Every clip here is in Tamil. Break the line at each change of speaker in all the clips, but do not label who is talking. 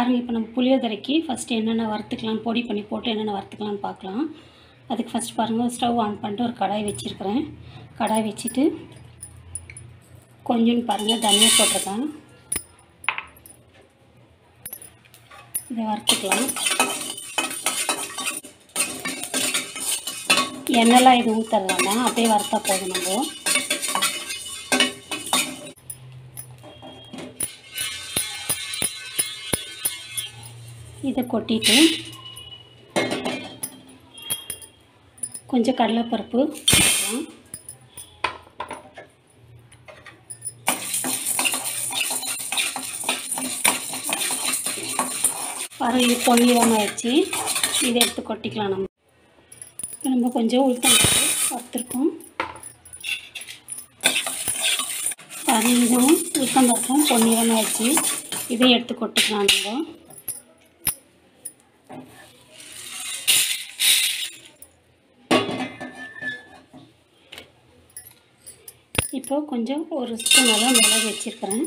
பாருங்கள் இப்போ நம்ம புளியோதரைக்கு ஃபஸ்ட்டு என்னென்ன வறுத்துக்கலாம் பொடி பண்ணி போட்டு என்னென்ன வறுத்துக்கலாம்னு பார்க்கலாம் அதுக்கு ஃபஸ்ட் பாருங்கள் ஸ்டவ் ஆன் பண்ணிட்டு ஒரு கடாய் வச்சுருக்கிறேன். கடாய் வச்சுட்டு கொஞ்சோன்னு பாருங்கள் தனியாக போட்டிருக்கேன். இதை வறுத்துக்கலாம். எண்ணெய்லாம் எதுவும் ஊற்ற அப்படியே வறுத்தா போதும் நம்ம. இதை கொட்டிட்டு கொஞ்சம் கடலைப்பருப்பு போட்டுக்கலாம். இது பொன்னிறமாகிடுச்சு இதை எடுத்து கொட்டிக்கலாம் நம்ம. இப்போ நம்ம கொஞ்சம் உளுத்தம் வறுத்துருக்கோம். பாருங்க இதுவும் உளுத்தம் பருப்பும் பொன்னிறமாகிடுச்சு இதை எடுத்து கொட்டிக்கலாம் நம்ம. இப்போ கொஞ்சம் ஒரு ஸ்பூன் அளவு மிளகு வச்சுருக்கிறேன்.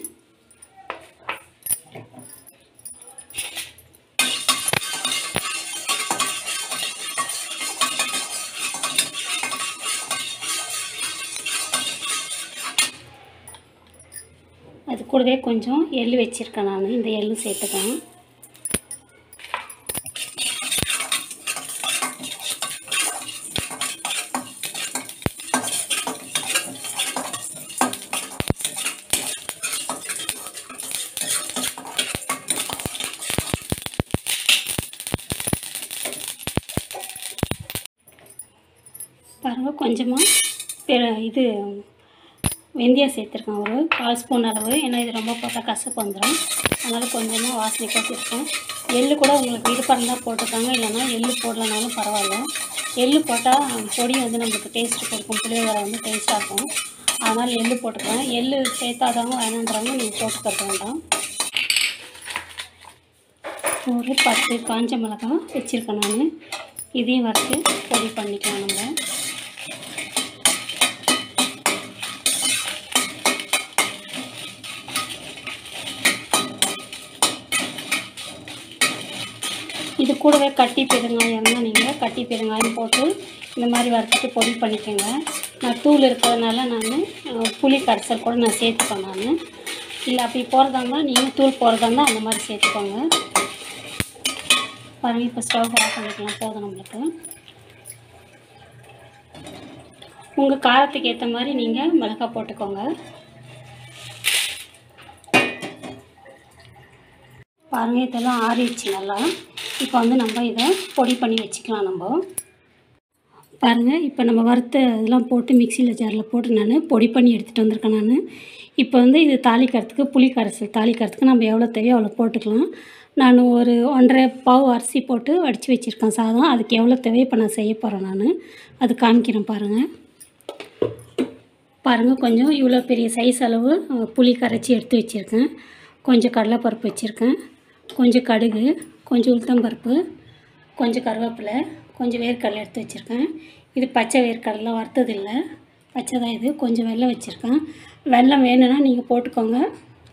அது கூடவே கொஞ்சம் எள் வச்சுருக்கேன் நான் இந்த எள் சேர்த்துக்கிறேன் இது வெந்தயம் சேர்த்துருக்கேன் ஒரு கால் ஸ்பூன் அளவு. ஏன்னா இது ரொம்ப போட்டால் கசப்பு வந்துடும் அதனால் கொஞ்சமாக வாசனை சேர்த்துருக்கேன் எள்ளு கூட உங்களுக்கு விருப்பம் இருந்தால் போட்டுருக்காங்க இல்லைன்னா எள்ளு போடலனாலும் பரவாயில்ல. எள்ளு போட்டால் பொடி வந்து நம்மளுக்கு டேஸ்ட்டு கொடுக்கும். புளியோதரை வந்து டேஸ்ட்டாக இருக்கும் அதனால் எள்ளு போட்டுருக்கேன் எள்ளு சேர்த்தாதவங்க வேணான்றவங்க நீங்கள் போட்டுக்கிறது வேண்டாம். ஒரு பத்து காஞ்ச மிளகாய் வச்சுருக்கேன் நான். இதையும் வறுத்து பொடி பண்ணிக்கலாம் நம்ம. இது கூடவே கட்டி பெருங்காயம்னா நீங்கள் கட்டி பெருங்காயம் போட்டு இந்த மாதிரி வறுத்துட்டு பொடி பண்ணிக்கோங்க. நான் தூள் இருக்கிறதுனால நான் புளி கரைசல் கூட நான் சேர்த்துப்பேன் நான். இல்லை அப்படி போகிறதா இருந்தால் நீங்கள் தூள் போகிறதா இருந்தால் அந்த மாதிரி சேர்த்துக்கோங்க. பாருங்கள் இப்போ ஸ்டவ் ஆஃப் பண்ணிக்கலாம் போதும் நம்மளுக்கு. உங்கள் காரத்துக்கு ஏற்ற மாதிரி நீங்கள் மிளகாய் போட்டுக்கோங்க. பாருங்கள் இதெல்லாம் ஆறிடுச்சு நல்லா. இப்போ வந்து நம்ம இதை பொடி பண்ணி வச்சுக்கலாம் நம்ம. பாருங்கள் இப்போ நம்ம வறுத்த இதெல்லாம் போட்டு மிக்சியில் ஜாரில் போட்டு நான் பொடி பண்ணி எடுத்துகிட்டு வந்திருக்கேன் நான். இப்போ வந்து இது தாளிக்கிறதுக்கு புளி கரைசல் தாளிக்கிறதுக்கு நம்ம எவ்வளோ தேவையோ அவ்வளோ போட்டுக்கலாம். நான் ஒரு ஒன்றரை பாவு அரிசி போட்டு வடித்து வச்சுருக்கேன் சாதம். அதுக்கு எவ்வளோ தேவையோ இப்போ நான் செய்ய போகிறேன் நான். அது காமிக்கிறேன் பாருங்கள் பாருங்கள் கொஞ்சம் இவ்வளோ பெரிய சைஸ் அளவு புளி கரைச்சி எடுத்து வச்சுருக்கேன். கொஞ்சம் கடலைப்பருப்பு வச்சுருக்கேன். கொஞ்சம் கடுகு. கொஞ்சம் உளுத்தம்பருப்பு கொஞ்சம் கருவேப்பிலை கொஞ்சம் வேர்க்கடலை எடுத்து வச்சுருக்கேன். இது பச்சை வேர்க்கடலை வறுத்தது இல்லை பச்சை தான் இது. கொஞ்சம் வெள்ளம் வச்சுருக்கேன். வெல்லம் வேணும்னா நீங்கள் போட்டுக்கோங்க.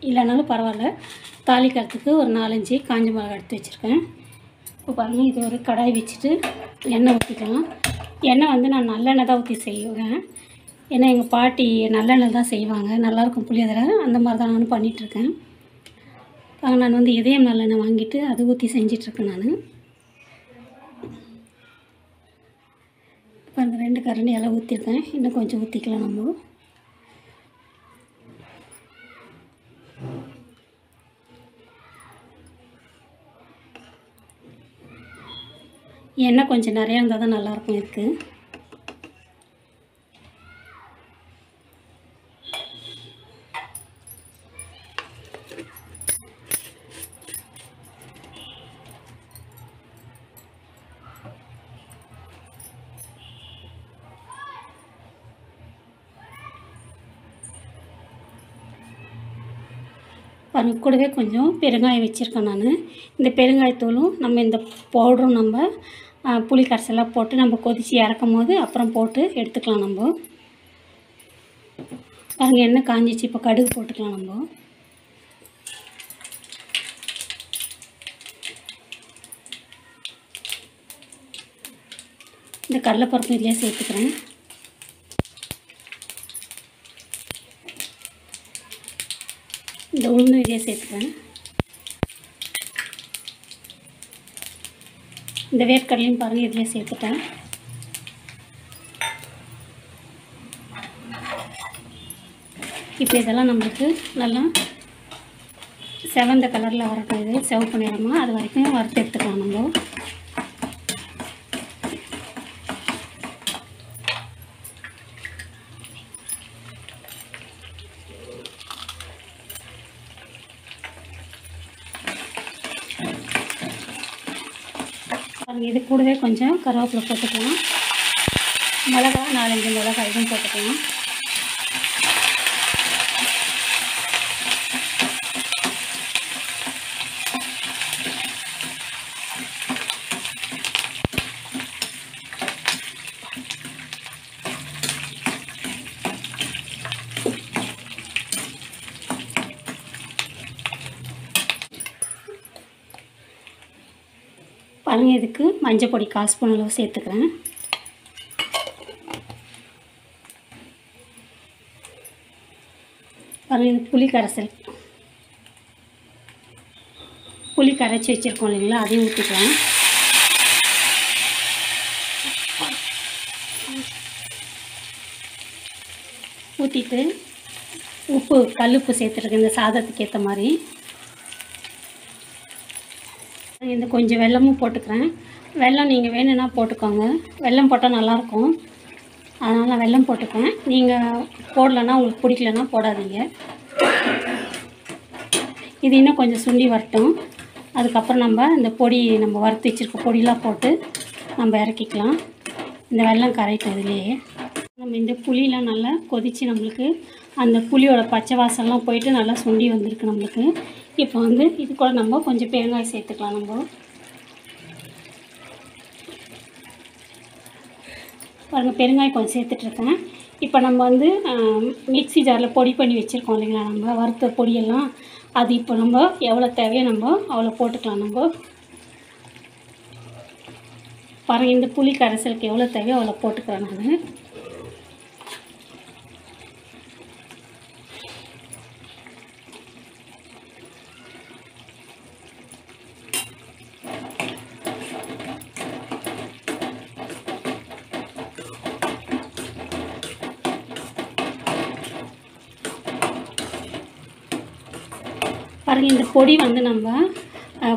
இல்லைனாலும் பரவாயில்ல. தாளிக்கிறதுக்கு ஒரு நாலஞ்சு காஞ்ச மிளகா எடுத்து வச்சுருக்கேன். இப்போ பாருங்கள் இது ஒரு கடாய் வச்சுட்டு எண்ணெய் ஊற்றிக்கலாம் எண்ணெய் வந்து நான் நல்லெண்ணெய் தான் ஊற்றி செய்வேன். ஏன்னா எங்கள் பாட்டி நல்லெண்ணெய் தான் செய்வாங்க. நல்லாயிருக்கும் புளியதரை அந்த மாதிரி தான் நானும் பண்ணிகிட்ருக்கேன் நான் வந்து இதயம் நல்லெண்ணெய் வாங்கிட்டு அதை ஊற்றி செஞ்சிட்ருக்கேன் நான். பாருங்க ரெண்டு கரண்டி எல்லாம் ஊற்றிருக்கேன் இன்னும் கொஞ்சம் ஊற்றிக்கலாம் நம்ம. எண்ணெய் கொஞ்சம் நிறையா இருந்தால் தான் நல்லாயிருக்கும் இருக்குது பாருங்க கூடவே கொஞ்சம் பெருங்காயம் வச்சுருக்கேன் நான். இந்த பெருங்காயத்தூளும் நம்ம இந்த பவுடரும் நம்ம புளி கரைசெல்லாம் போட்டு நம்ம கொதித்து இறக்கும் போது அப்புறம் போட்டு எடுத்துக்கலாம் நம்ம. பாருங்கள் எண்ணெய் காஞ்சிச்சு. இப்போ கடுகு போட்டுக்கலாம் நம்ம. இந்த கடலைப்பருப்பு இதிலே சேர்த்துக்கிறேன். இந்த உளுந்து இதிலே சேர்த்துக்கிறேன் இந்த வேர்க்கடலையும் பாருங்கள் இதிலே சேர்த்துட்டேன். இப்போ இதெல்லாம் நம்மளுக்கு நல்லா செவந்த கலரில் வரட்டும் இது சிவப்பு நிறமாக அது வரைக்கும் வறுத்து எடுத்துக்கலாம் நம்ம. இது கூடவே கொஞ்சம் கருவேப்பிலை போட்டுக்கலாம். மிளகா நாலஞ்சு மிளகா இதுவும் போட்டுக்கலாம். நான் இதுக்கு மஞ்சள் பொடி கால் ஸ்பூன் அளவு சேர்த்துக்கிறேன். பாருங்கள் இது புளி கரைசல். புளி கரைச்சி வச்சுருக்கோம் இல்லைங்களா? அதையும் ஊற்றிக்கலாம் ஊற்றிட்டு உப்பு கல்லுப்பு சேர்த்துருக்கு இந்த சாதத்துக்கு ஏற்ற மாதிரி இந்த கொஞ்சம் வெல்லமும் போட்டுக்கிறேன். வெல்லம் நீங்கள் வேணும்னா போட்டுக்கோங்க. வெல்லம் போட்டால் நல்லாயிருக்கும். அதனால் நான் வெல்லம் போட்டுக்கிறேன். நீங்கள் போடலைன்னா உங்களுக்கு பிடிக்கலன்னா போடாதீங்க. இது இன்னும் கொஞ்சம் சுண்டி வரட்டும். அதுக்கப்புறம் நம்ம இந்த பொடி நம்ம வறுத்து வச்சுருக்க பொடியெலாம் போட்டு நம்ம இறக்கிக்கலாம். இந்த வெல்லம் கரைக்கும் இதுலேயே. நம்ம இந்த புளியெலாம் நல்லா கொதித்து நம்மளுக்கு அந்த புளியோட பச்சை வாசம்லாம் போயிட்டு நல்லா சுண்டி வந்திருக்கு நம்மளுக்கு. இப்போ வந்து இது கூட நம்ம கொஞ்சம் பெருங்காயம் சேர்த்துக்கலாம் நம்ம. பாருங்கள் பெருங்காயம் கொஞ்சம் சேர்த்துட்ருக்கேன் இப்போ நம்ம வந்து மிக்சி மிக்ஸி ஜாரில் பொடி பண்ணி வச்சுருக்கோம் இல்லைங்களா நம்ம வறுத்த பொடியெல்லாம். அது இப்போ நம்ம எவ்வளோ தேவையோ நம்ம அவ்வளோ போட்டுக்கலாம் நம்ம. பாருங்கள் இந்த புளி கரைசலுக்கு எவ்வளோ தேவையோ அவ்வளோ போட்டுக்கிறேன் நான் இந்த பொடி வந்து நம்ம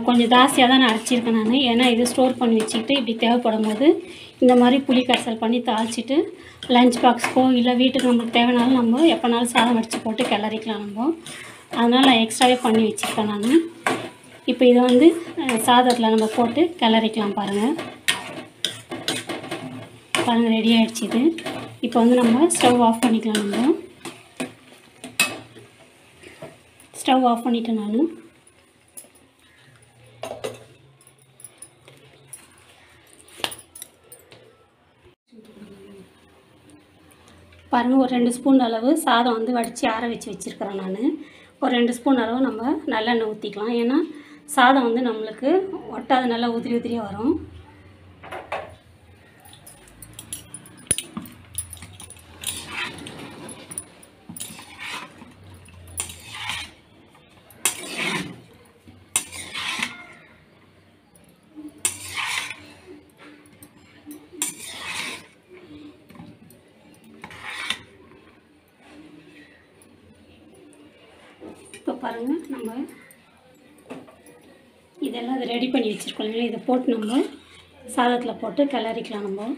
கொஞ்சம் ஜாஸ்தியாக தான் நான் அரைச்சிருக்கேன் நான். ஏன்னா இது ஸ்டோர் பண்ணி வச்சுக்கிட்டு இப்படி தேவைப்படும் போது இந்த மாதிரி புளி கரைசல் பண்ணி தாளிச்சிட்டு லஞ்ச் பாக்ஸ்க்கோ இல்லை வீட்டுக்கு நம்மளுக்கு தேவைனாலும் நம்ம எப்போனாலும் சாதம் வடித்து போட்டு கிளறிக்கலாம் நம்ம. அதனால் நான் எக்ஸ்ட்ராவே பண்ணி வச்சுருக்கேன் நான். இப்போ இதை வந்து சாதத்தில் நம்ம போட்டு கிளறிக்கலாம் பாருங்கள் பாருங்கள் ரெடி ஆகிடுச்சு இது. இப்போ வந்து நம்ம ஸ்டவ் ஆஃப் பண்ணிக்கலாம் நம்ம. ஸ்டவ் ஆஃப் பண்ணிட்டேன் நான். பாருங்கள் ஒரு ரெண்டு ஸ்பூன் அளவு சாதம் வந்து வடித்து ஆற வச்சு வச்சுருக்கிறேன் நான். ஒரு ரெண்டு ஸ்பூன் அளவு நம்ம நல்லெண்ணெய் ஊற்றிக்கலாம் ஏன்னா சாதம் வந்து நம்மளுக்கு ஒட்டாத நல்லா உதிரி உதிரியாக வரும் இப்போ பாருங்கள் நம்ம இதெல்லாம் ரெடி பண்ணி வச்சுருக்கோம். இல்லைங்களா இதை போட்டு நம்ம சாதத்தில் போட்டு கிளறிக்கலாம் நம்ம.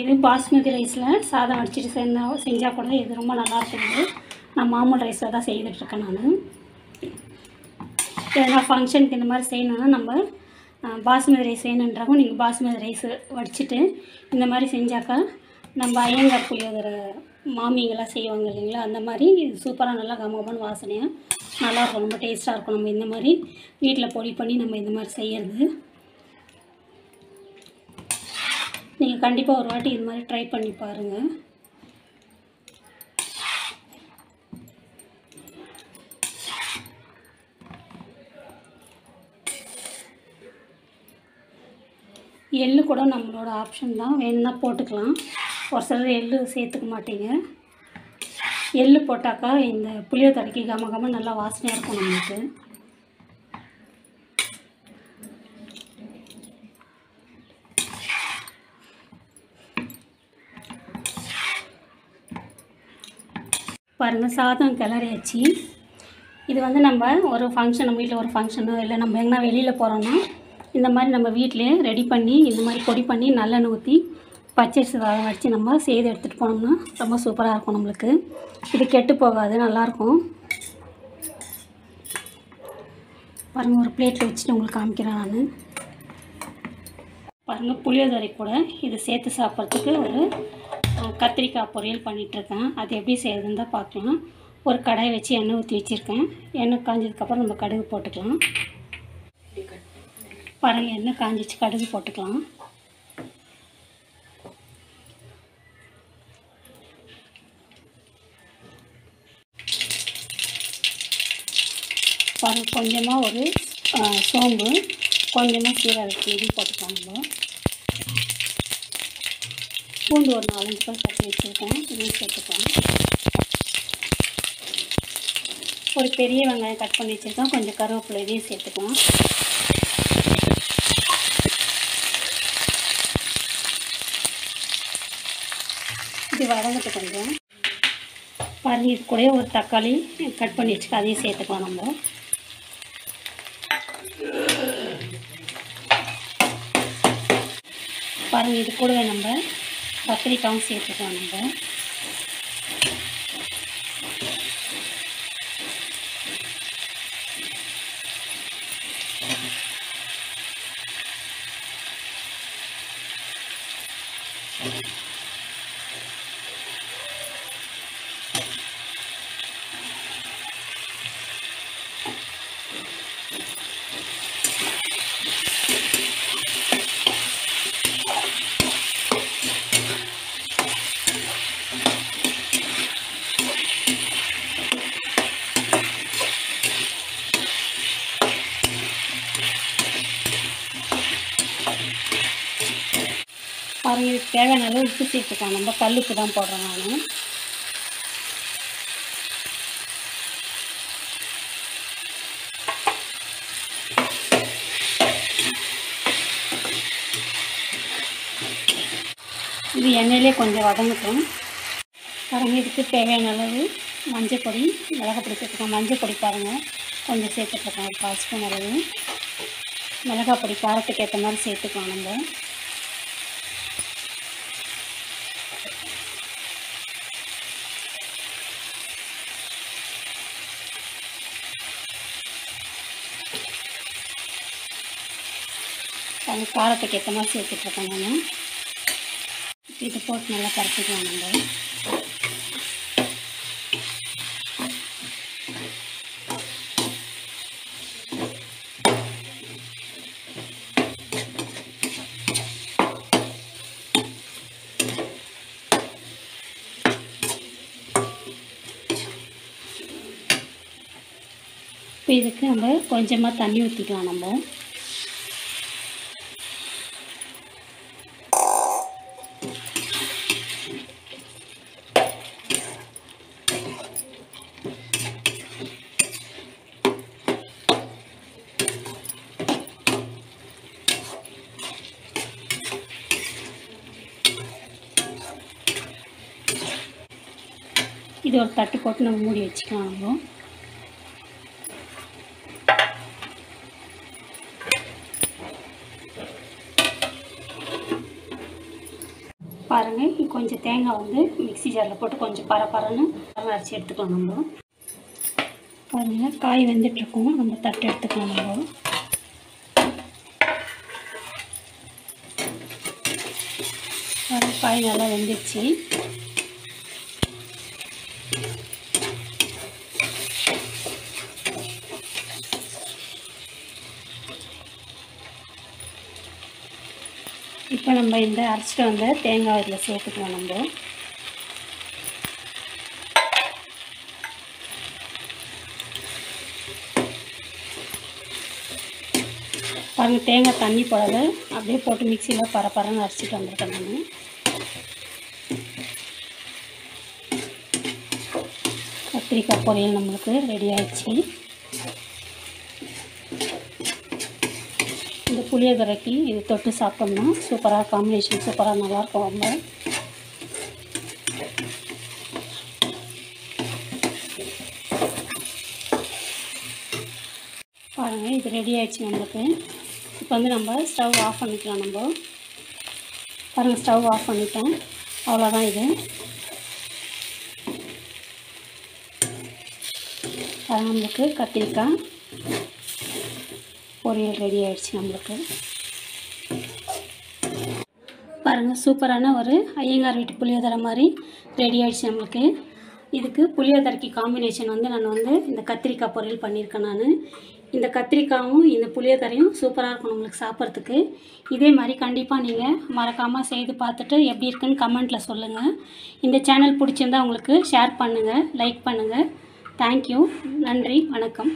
இது பாஸ்மதி ரைஸில் சாதம் வடிச்சிட்டு செஞ்சா செஞ்சால் கூட இது ரொம்ப நல்லா இருக்குது. நான் மாமூல் ரைஸில் தான் செய்துட்ருக்கேன் நான். எதனா ஃபங்க்ஷனுக்கு இந்த மாதிரி செய்யணுன்னா நம்ம பாஸ்மதி ரைஸ் வேணுன்றவங்க நீங்கள் பாஸ்மதி ரைஸ் வடிச்சிட்டு இந்த மாதிரி செஞ்சாக்கா நம்ம ஐயங்கார் புளியோதரை மாமிங்கெல்லாம் செய்வாங்க இல்லைங்களா? அந்த மாதிரி இது சூப்பராக நல்லா கமகமான வாசனையாக நல்லாயிருக்கும் ரொம்ப டேஸ்ட்டாக இருக்கும். நம்ம இந்த மாதிரி வீட்டில் பொடி பண்ணி நம்ம இந்த மாதிரி செய்யறது. நீங்கள் கண்டிப்பாக ஒரு வாட்டி இது மாதிரி ட்ரை பண்ணி பாருங்கள் எள்ளு கூட நம்மளோட ஆப்ஷன் தான். வேணும்னா போட்டுக்கலாம். ஒரு சிலர் எள்ளு சேர்த்துக்க மாட்டீங்க. எள்ளு போட்டாக்கா இந்த புளியோதரைக்கு கம கம நல்லா வாசனையாக இருக்கும் நம்மளுக்கு. பாருங்கள் சாதம் கிளறியாச்சு இது வந்து நம்ம ஒரு ஃபங்க்ஷன் நம்ம வீட்டில் ஒரு ஃபங்க்ஷனோ இல்லை நம்ம எங்கன்னா வெளியில் போகிறோன்னா இந்த மாதிரி நம்ம வீட்டிலே ரெடி பண்ணி இந்த மாதிரி பொடி பண்ணி நல்லெண்ணெய் ஊற்றி பச்சரிசி சாதம் வச்சு நம்ம செய்து எடுத்துகிட்டு போனோம்னா ரொம்ப சூப்பராக இருக்கும் நம்மளுக்கு. இது கெட்டு போகாது நல்லாயிருக்கும் பாருங்கள் ஒரு பிளேட்டில் வச்சுட்டு உங்களுக்கு காமிக்கிறேன் நான். பாருங்கள் புளியோதரை கூட இது சேர்த்து சாப்பிட்றதுக்கு ஒரு கத்திரிக்காய் பொரியல் பண்ணிகிட்ருக்கேன் அது எப்படி செய்யறதுன்னு தான் பார்க்கலாம். ஒரு கடாய் வச்சு எண்ணெய் ஊற்றி வச்சுருக்கேன். எண்ணெய் காஞ்சதுக்கப்புறம் நம்ம கடுகு போட்டுக்கலாம். பாருங்கள் எண்ணெய் காஞ்சிச்சு கடுகு போட்டுக்கலாம். பாருங்கள் கொஞ்சமாக ஒரு சோம்பு கொஞ்சமாக சீரகத்து இது போட்டுக்கலாம் நம்ம. பூண்டு ஒரு நாலஞ்சு பல் கட்டி வச்சுருக்கேன். இதையும் சேர்த்துக்கலாம் ஒரு பெரிய வெங்காயம் கட் பண்ணி வச்சுருக்கோம். கொஞ்சம் கருவேப்பிலை இதையும் சேர்த்துக்கலாம் இது வதங்கட்டு கொஞ்சம். பாருங்க இது கூட ஒரு தக்காளி கட் பண்ணி வச்சுக்க அதையும் சேர்த்துக்கலாம் நம்ம. பாருங்கள் இது கூடவே நம்ம கத்திரிக்காயும் சேர்த்துக்கோங்க தேவையான அளவு உப்பு சேர்த்துக்கலாம். நம்ம கல்லுப்பு தான் போடுறோம் நான். இது எண்ணெயிலே கொஞ்சம் வதங்கட்டும். பாருங்க இதுக்கு தேவையான அளவு மஞ்சள் பொடி மிளகாய் பொடி சேர்த்துக்கலாம். மஞ்சள் பொடி பாருங்கள் கொஞ்சம் சேர்த்துட்ருக்கோம் ஒரு பால் ஸ்பூன் அளவு. மிளகாப்பொடி காரத்துக்கு ஏற்ற மாதிரி சேர்த்துக்கலாம் நம்ம அது காரத்துக்கு ஏற்ற மாதிரி சேர்த்துட்ருக்கேன் நான் இது போட்டு நல்லா கரைச்சிக்கலாம் நம்ம. இப்போ இதுக்கு நம்ம கொஞ்சமாக தண்ணி ஊற்றிக்கலாம் நம்ம. இது ஒரு தட்டு போட்டு நம்ம மூடி வச்சுக்கலாம் நம்ம பாருங்கள் கொஞ்சம் தேங்காய் வந்து மிக்ஸி ஜாரில் போட்டு கொஞ்சம் பரப்பரன்னு அரைச்சி எடுத்துக்கலாம் நம்ம. பாருங்கள் காய் வெந்துட்டுருக்கும் நம்ம தட்டு எடுத்துக்கலாம் நம்ம. பாருங்க காய் நல்லா வெந்துடுச்சு இப்போ நம்ம இந்த அரைச்சிட்டு வந்த தேங்காய் இதில் சேர்த்துக்கலாம் நம்ம. பாருங்கள் தேங்காய் தண்ணி போடலை அப்படியே போட்டு மிக்சியில் பரப்பரன்னு அரைச்சிட்டு வந்திருக்கேன் நான். கத்திரிக்காய் பொரியல் நம்மளுக்கு ரெடி ஆயிடுச்சு. இந்த புளியோதரைக்கு இது தொட்டு சாப்பிட்டோம்னா சூப்பராக காம்பினேஷன் சூப்பராக நல்லாயிருக்கும் ரொம்ப. பாருங்கள் இது ரெடி ஆயிடுச்சு நம்மளுக்கு. இப்போ வந்து நம்ம ஸ்டவ் ஆஃப் பண்ணிக்கலாம் நம்ம. பாருங்கள் ஸ்டவ் ஆஃப் பண்ணிட்டேன் அவ்வளோதான் இது. அது நம்மளுக்கு கத்திரிக்காய் பொரியல் ரெடி ஆயிடுச்சு நம்மளுக்கு. பாருங்கள் சூப்பரான ஒரு ஐயங்கார் வீட்டு புளியோதரை மாதிரி ரெடி ஆயிடுச்சு நம்மளுக்கு. இதுக்கு புளியோதரைக்கு காம்பினேஷன் வந்து நான் வந்து இந்த கத்திரிக்காய் பொரியல் பண்ணியிருக்கேன் நான். இந்த கத்திரிக்காயும் இந்த புளியோதரையும் சூப்பராக இருக்கும் நம்மளுக்கு சாப்பிட்றதுக்கு. இதே மாதிரி கண்டிப்பாக நீங்கள் மறக்காமல் செய்து பார்த்துட்டு எப்படி இருக்குன்னு கமெண்ட்டில் சொல்லுங்கள் இந்த சேனல் பிடிச்சிருந்தா உங்களுக்கு ஷேர் பண்ணுங்கள் லைக் பண்ணுங்கள் தேங்க்யூ நன்றி. வணக்கம்.